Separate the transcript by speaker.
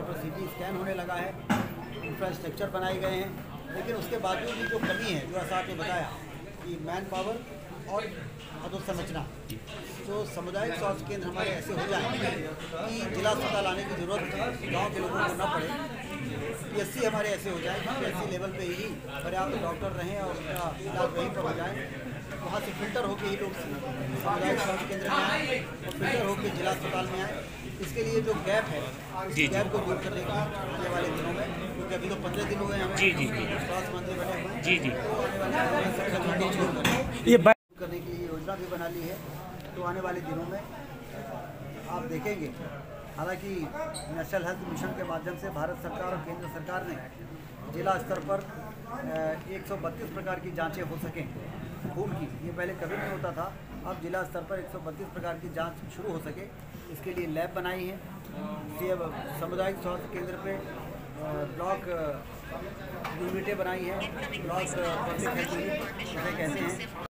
Speaker 1: स्तर पर सी स्कैन होने लगा है। इंफ्रास्ट्रक्चर बनाए गए हैं। लेकिन उसके बावजूद भी जो कमी है, जो असाब ने बताया कि मैन पावर और अधोसंरचना तो सामुदायिक स्वास्थ्य केंद्र हमारे ऐसे हो जाए कि जिला अस्पताल आने की ज़रूरत गाँव के लोगों को न पड़े पीएससी हमारे ऐसे हो जाए कि पीएससी लेवल पे ही पर्याप्त डॉक्टर रहें और उनका इलाज वहीं पर हो जाए। वहाँ से फ़िल्टर होकर ही लोग सामुदायिक स्वास्थ्य केंद्र में आए और जिला अस्पताल में आए। इसके लिए जो गैप है इस गैप को दूर करने की आने वाले दिनों में क्योंकि अभी तो पंद्रह दिन हुए हैं जी जी जी। स्वास्थ्य मंत्री बने हुए जी जी। तो आने वाले दिनों में छोड़ कर ये करने के लिए योजना भी बना ली है। तो आने वाले दिनों में आप देखेंगे। हालाँकि नेशनल हेल्थ मिशन के माध्यम से भारत सरकार और केंद्र सरकार ने जिला स्तर पर एक सौ बत्तीस प्रकार की जांचें हो सकें। खून की ये पहले कभी नहीं होता था। अब जिला स्तर पर 132 प्रकार की जाँच शुरू हो सके। इसके लिए लैब बनाई है। सामुदायिक स्वास्थ्य केंद्र पे ब्लॉक यूनिटें बनाई हैं। ब्लॉक कैसे हैं।